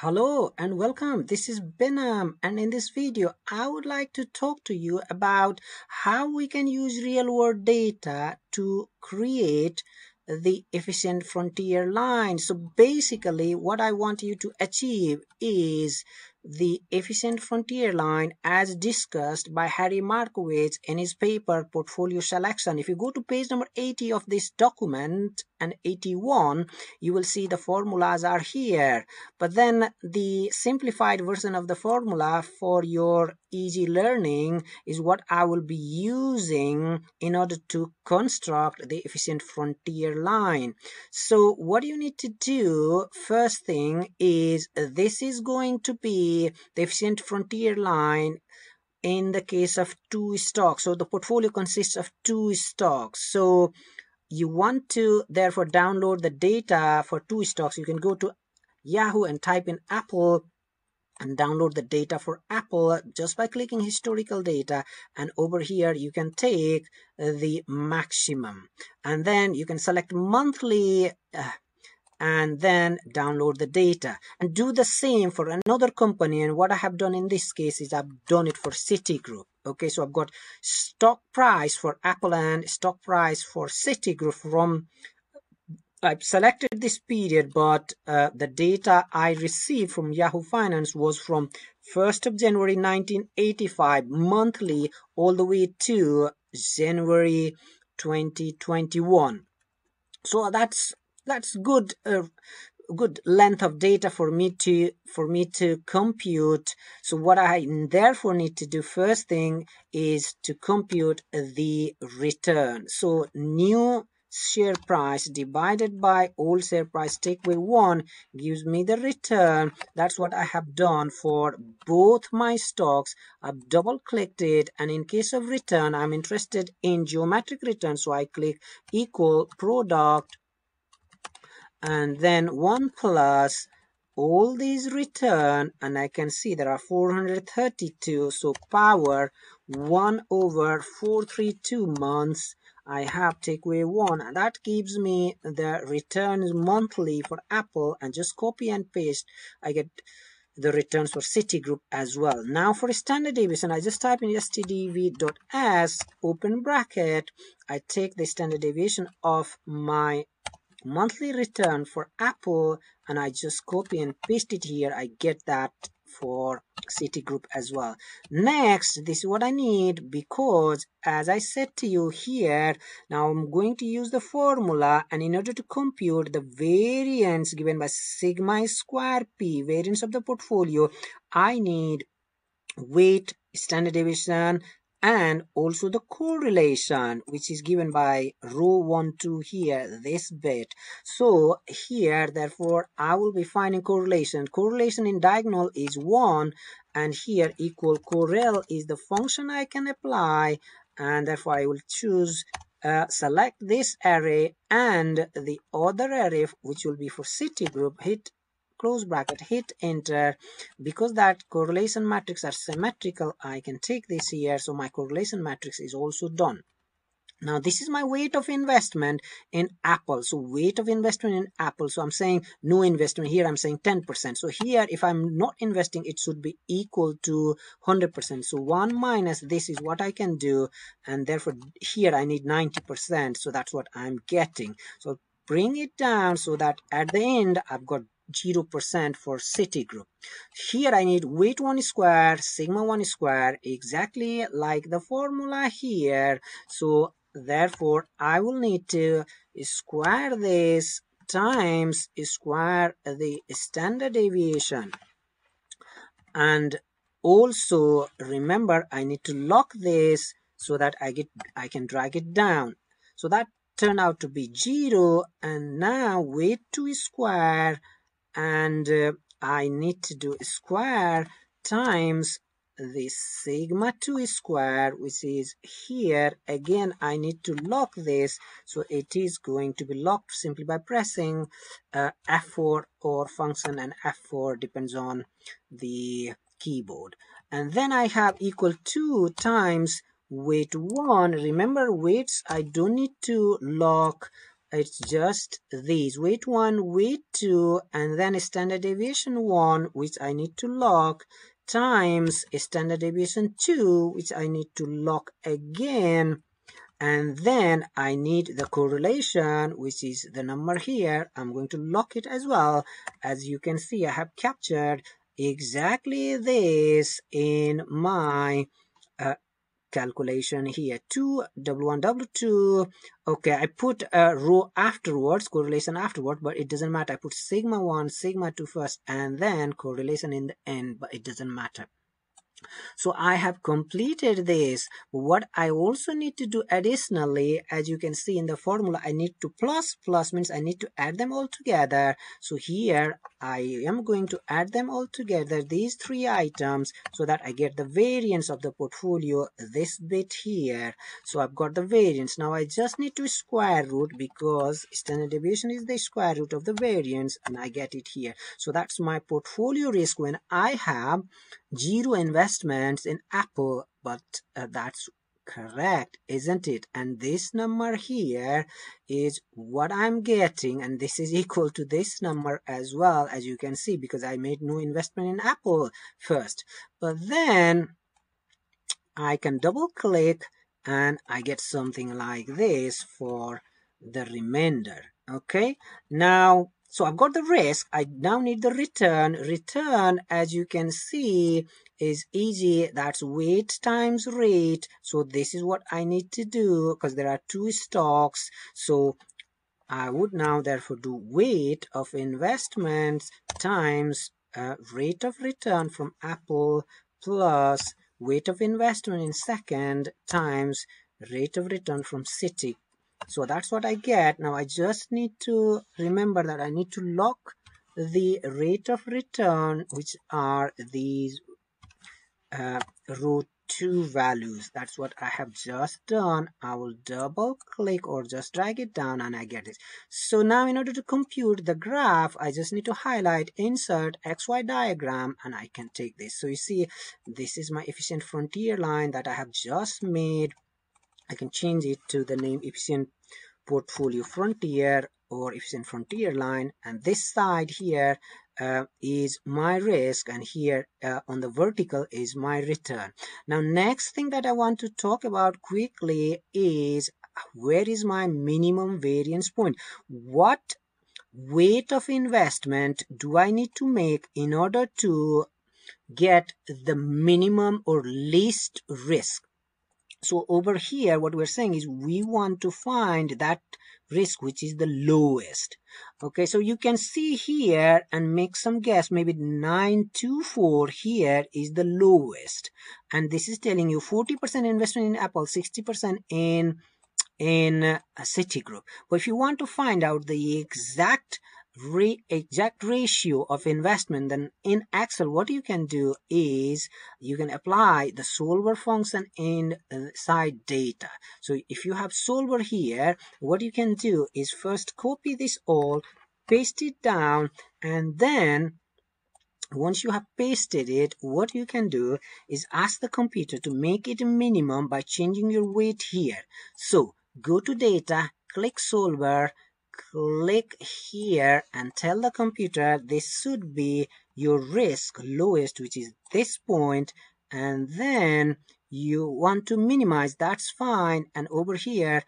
Hello and welcome. This is Binam and in this video I would like to talk to you about how we can use real world data to create the efficient frontier line. So basically what I want you to achieve is the efficient frontier line as discussed by Harry Markowitz in his paper Portfolio Selection. If you go to page number 80 of this document and 81, you will see the formulas are here. But then the simplified version of the formula for your easy learning is what I will be using in order to construct the efficient frontier line. So what you need to do first thing is this is going to be the efficient frontier line in the case of two stocks. So the portfolio consists of two stocks. So you want to therefore download the data for two stocks. You can go to Yahoo and type in Apple and download the data for Apple just by clicking historical data and over here you can take the maximum and then you can select monthly uh, and then download the data and do the same for another company. And what I have done in this case is I've done it for Citigroup. Okay so I've got stock price for Apple and stock price for Citigroup from I've selected this period but uh, the data I received from Yahoo Finance was from 1st of January 1985 monthly all the way to January 2021 so that's that's good uh, good length of data for me to for me to compute. So what i therefore need to do first thing is to compute the return. So new share price divided by old share price take away one gives me the return. That's what i have done for both my stocks. I've double clicked it and in case of return i'm interested in geometric return. So i click equal product and then 1 plus all these return and I can see there are 432 so power 1 over 432 months I have take away 1 and that gives me the returns monthly for Apple and just copy and paste I get the returns for Citigroup as well. Now for standard deviation, I just type in stdv.s open bracket. I take the standard deviation of my monthly return for Apple and I just copy and paste it here. I get that for Citigroup as well. Next this is what I need because as I said to you here now I'm going to use the formula and in order to compute the variance given by sigma square p variance of the portfolio I need weight standard deviation and also the correlation which is given by rho 1 2 here this bit. So here therefore i will be finding correlation. Correlation in diagonal is 1 and here equal correl is the function i can apply. And therefore i will choose uh, select this array and the other array which will be for Citigroup hit close bracket hit enter. Because that correlation matrix are symmetrical I can take this here so my correlation matrix is also done. Now this is my weight of investment in apple. So weight of investment in apple. So i'm saying no investment here i'm saying 10% so here if i'm not investing it should be equal to 100% so 1 minus this is what i can do and therefore here i need 90% so that's what i'm getting. So bring it down so that at the end i've got 0% for Citigroup. Here I need weight 1 square, sigma 1 square, exactly like the formula here. So therefore I will need to square this times square the standard deviation. And also remember I need to lock this so that I get I can drag it down. So that turned out to be 0 and now weight 2 square and uh, I need to do square times this sigma 2 square which is here. Again I need to lock this so it is going to be locked simply by pressing uh, F4 or function and F4 depends on the keyboard. And then I have equal 2 times weight 1 remember weights I don't need to lock it's just these. Weight 1 weight 2 and then standard deviation 1 which I need to lock times standard deviation 2 which I need to lock again. And then I need the correlation which is the number here. I'm going to lock it as well. As you can see I have captured exactly this in my calculation here. 2 w1 w2 okay i put a rho afterwards correlation afterward but it doesn't matter. I put sigma 1 sigma 2 first and then correlation in the end but it doesn't matter so I have completed this. What I also need to do additionally, as you can see in the formula, I need to plus, plus means I need to add them all together. So here I am going to add them all together, these three items, so that I get the variance of the portfolio, this bit here. So I've got the variance. Now I just need to square root because standard deviation is the square root of the variance and I get it here. So that's my portfolio risk when I have zero investments in Apple, but uh, that's correct isn't it and this number here is what i'm getting and this is equal to this number as well as you can see because i made no investment in apple first but then i can double click and i get something like this for the remainder okay now so I've got the risk. I now need the return. Return, as you can see, is easy. That's weight times rate. So this is what I need to do because there are two stocks. So I would now therefore do weight of investments times uh, rate of return from Apple plus weight of investment in second times rate of return from Citi so that's what I get now I just need to remember that I need to lock the rate of return which are these uh, root 2 values. That's what I have just done. I will double click or just drag it down and I get it so now in order to compute the graph I just need to highlight insert XY diagram and I can take this. So you see this is my efficient frontier line that I have just made. I can change it to the name efficient portfolio frontier or efficient frontier line. And this side here uh, is my risk and here uh, on the vertical is my return. Now next thing that I want to talk about quickly is where is my minimum variance point? What weight of investment do I need to make in order to get the minimum or least risk so over here what we're saying is we want to find that risk which is the lowest. Okay so you can see here and make some guess. Maybe 924 here is the lowest. And this is telling you 40% investment in apple 60% in in a Citigroup. But if you want to find out the exact re exact ratio of investment then in excel what you can do is you can apply the solver function inside uh, data. So if you have solver here what you can do is first copy this all paste it down and then once you have pasted it what you can do is ask the computer to make it a minimum by changing your weight here. So go to data click solver click here and tell the computer this should be your risk lowest which is this point and then you want to minimize that's fine and over here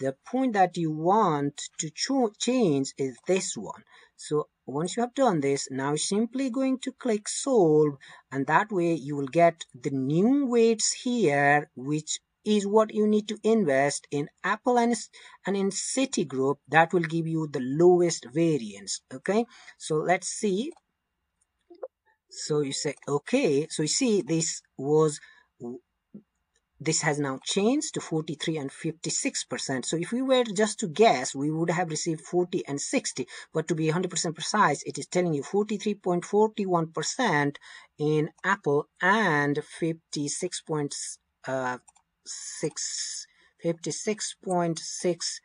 the point that you want to change is this one. So once you have done this now simply going to click solve and that way you will get the new weights here which is what you need to invest in Apple and, and in Citigroup that will give you the lowest variance okay? So let's see. So you say okay so you see this was this has now changed to 43 and 56 percent. So if we were just to guess we would have received 40 and 60 but to be 100 percent precise it is telling you 43.41 percent in apple and 56 points uh, 6 56.6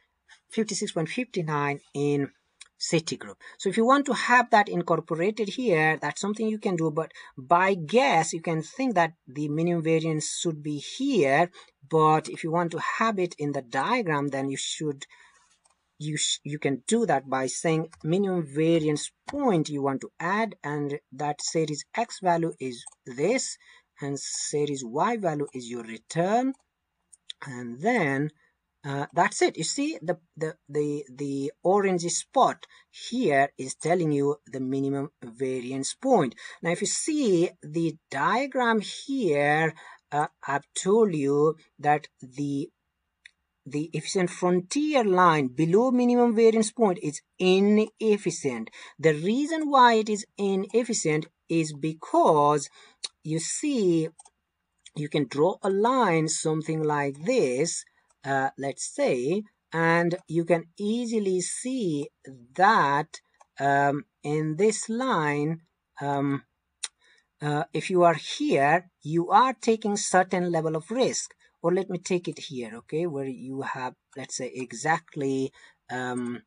56.59 in Citigroup. So if you want to have that incorporated here, that's something you can do. But by guess, you can think that the minimum variance should be here. But if you want to have it in the diagram, then you should you you can do that by saying minimum variance point you want to add and that series x value is this and series y value is your return and then uh, that's it you see the, the the the orange spot here is telling you the minimum variance point now if you see the diagram here uh, i've told you that the the efficient frontier line below minimum variance point is inefficient. The reason why it is inefficient is because you see you can draw a line something like this uh, let's say and you can easily see that um, in this line um, uh, if you are here you are taking certain level of risk. Or let me take it here okay where you have let's say exactly um,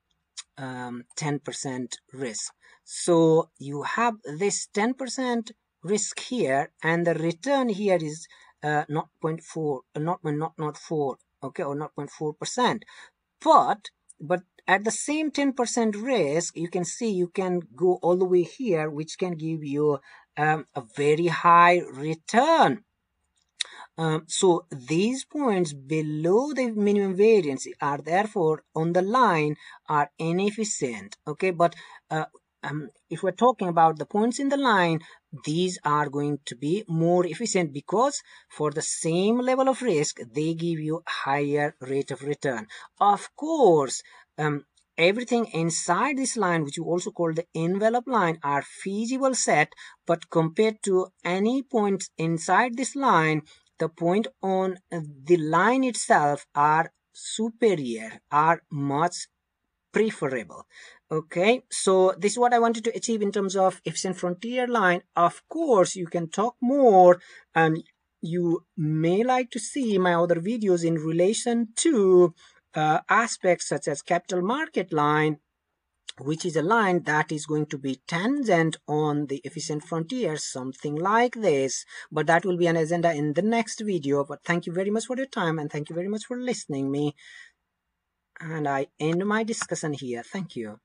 um, 10% risk. So you have this 10% risk here and the return here is uh, 0.4 uh, not not not 4 okay or not 0.4 percent but but at the same 10% risk you can see you can go all the way here which can give you um, a very high return um, so these points below the minimum variance are therefore on the line are inefficient. Okay, but uh, um, if we're talking about the points in the line, these are going to be more efficient because for the same level of risk, they give you a higher rate of return. Of course, um, everything inside this line, which you also call the envelope line, are feasible set, but compared to any point inside this line, the point on the line itself are superior, are much preferable. Okay, so this is what I wanted to achieve in terms of efficient frontier line. Of course, you can talk more and you may like to see my other videos in relation to uh, aspects such as capital market line which is a line that is going to be tangent on the efficient frontier something like this. But that will be an agenda in the next video. But thank you very much for your time and thank you very much for listening me. And i end my discussion here. Thank you